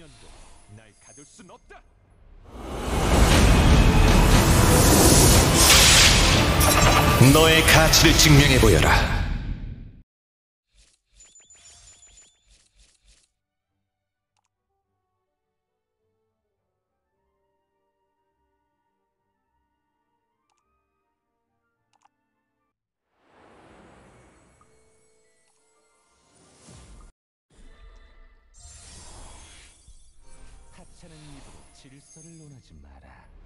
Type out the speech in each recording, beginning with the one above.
수면도 날 가둘 순 없다. 너의 가치를 증명해 보여라. 질서를 논하지 마라.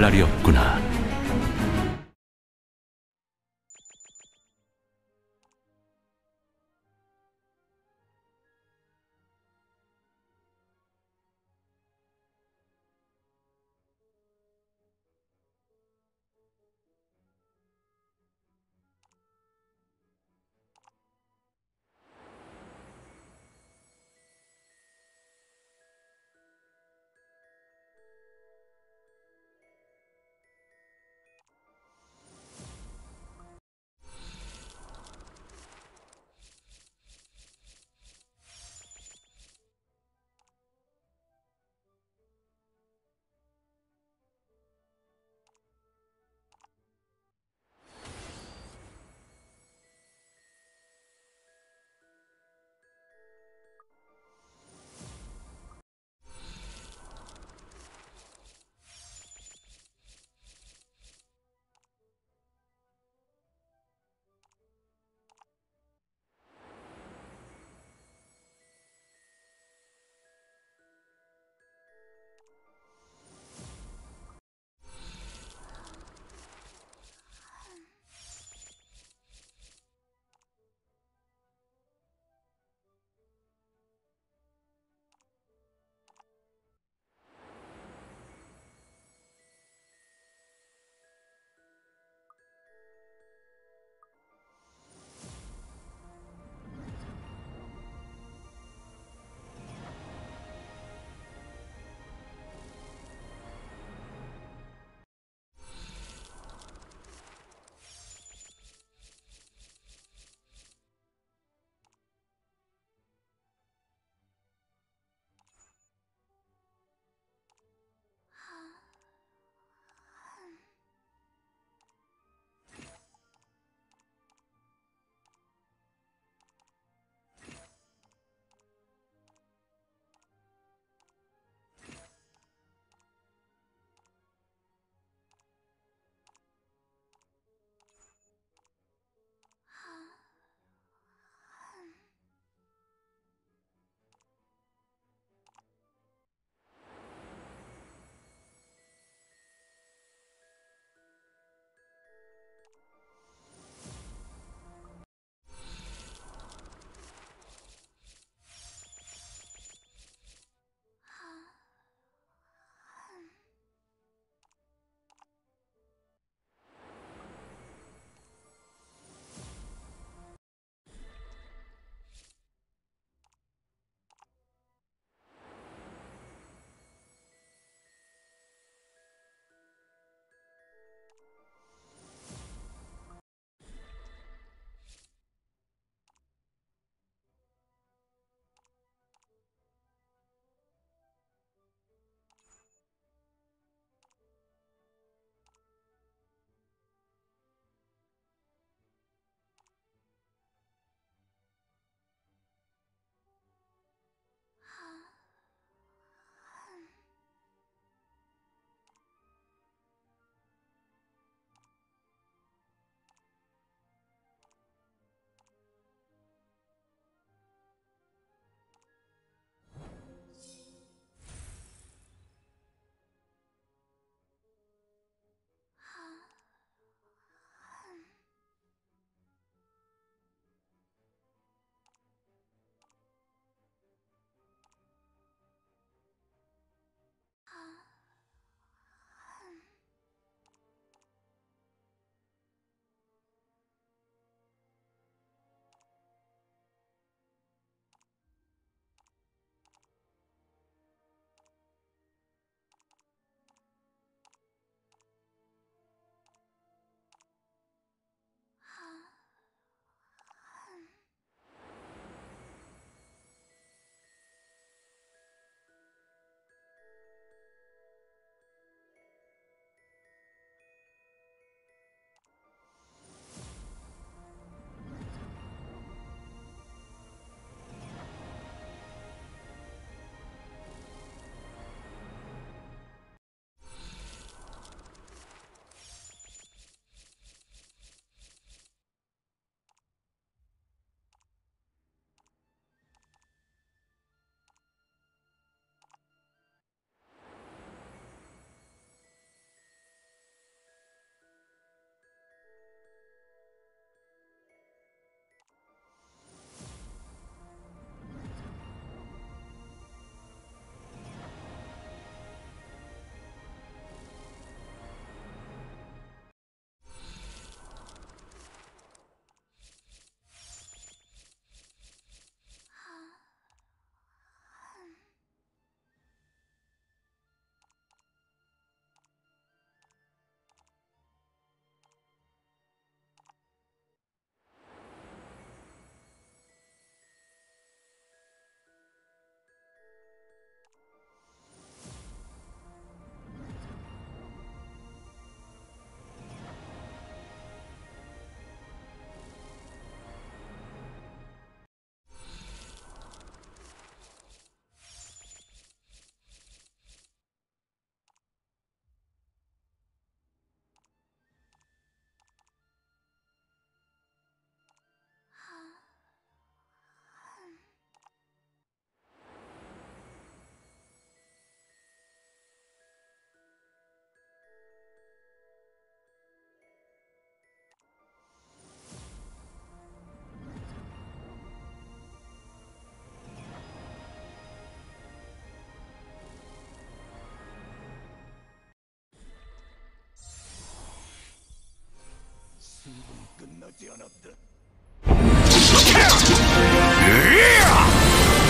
날이 없구나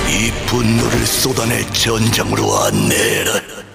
이 분노를 쏟아낼 전장으로 안내해라.